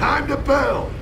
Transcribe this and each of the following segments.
Time to build!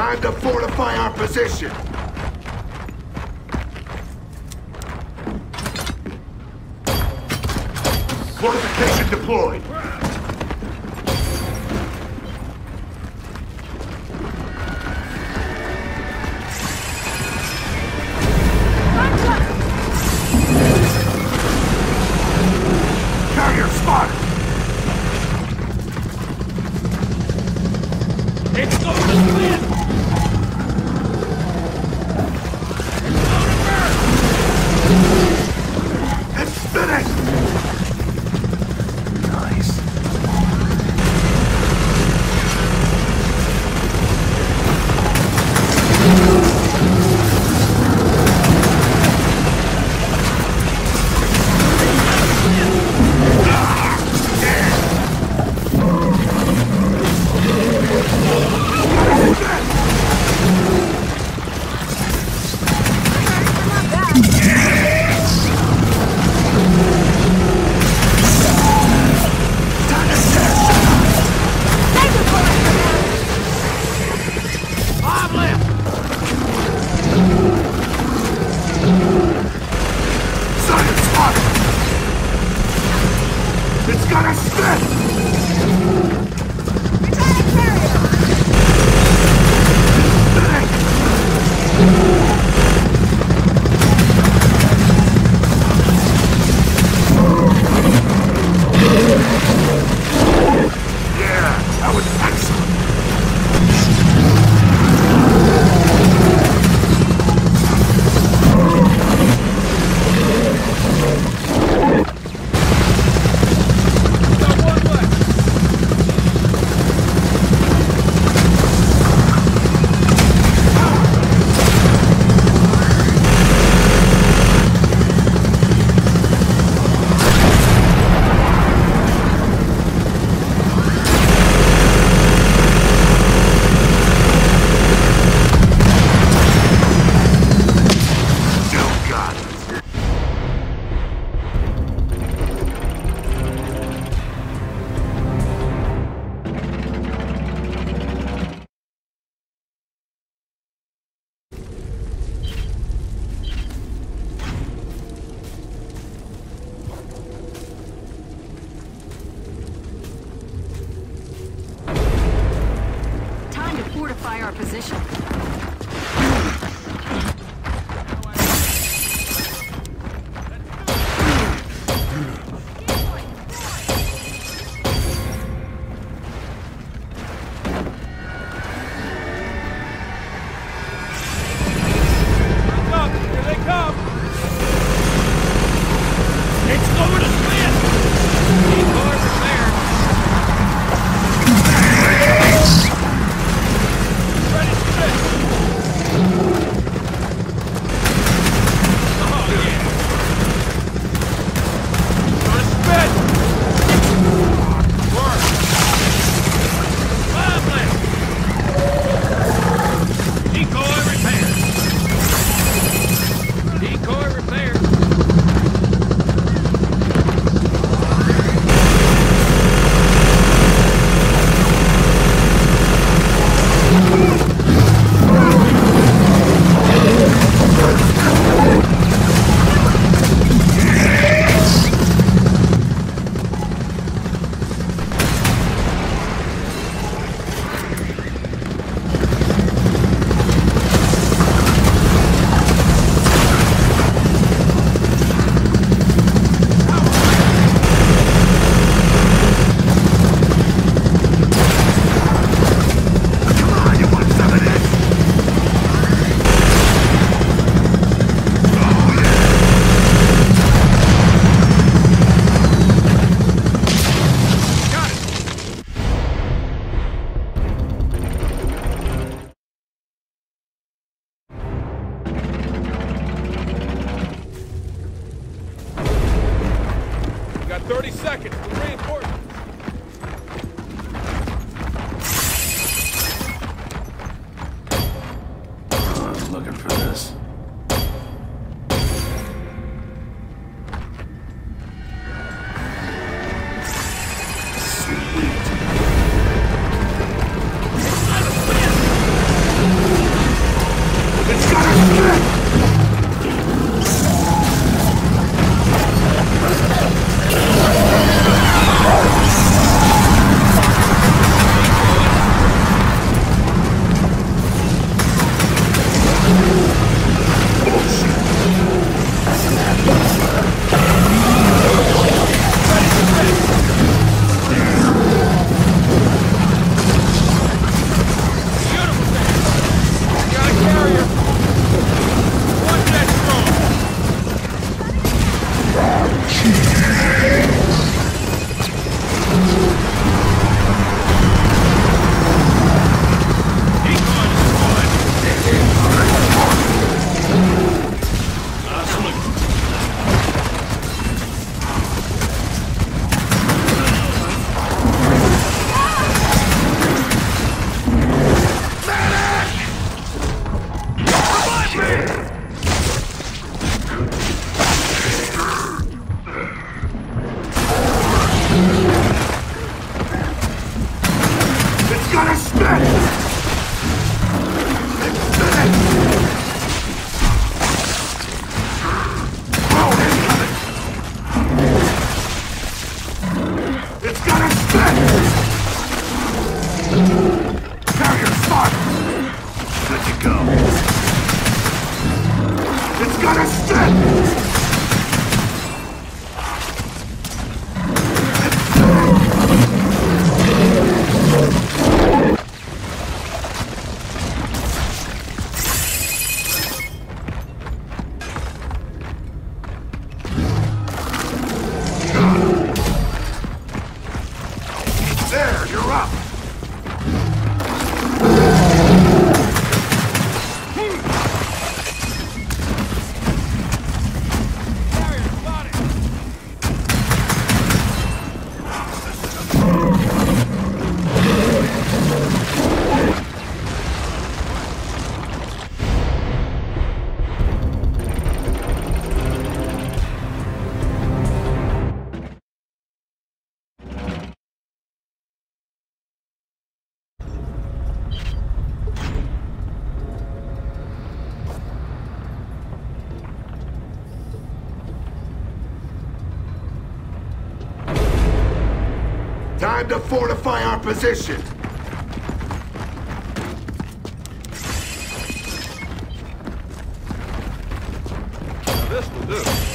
Time to fortify our position. Fortification deployed. Our position. 30 seconds for reinforcements. Fortify our position. This will do.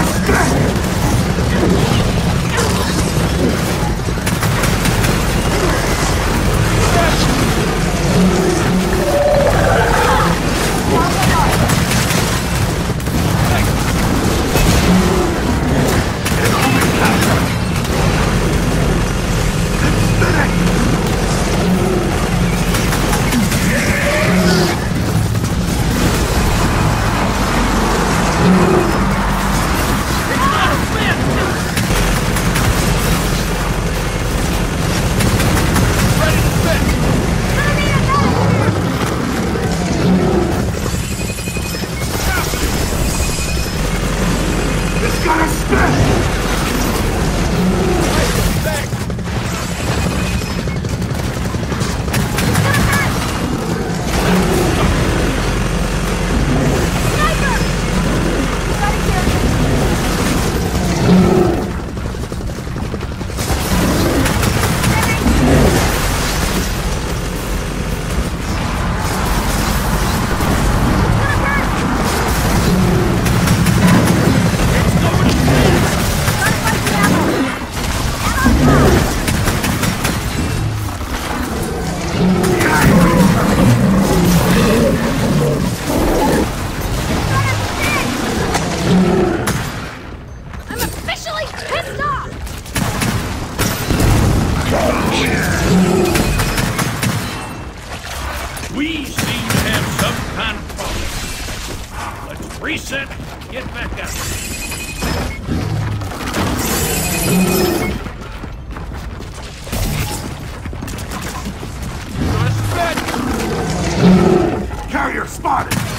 It's gonna spotted!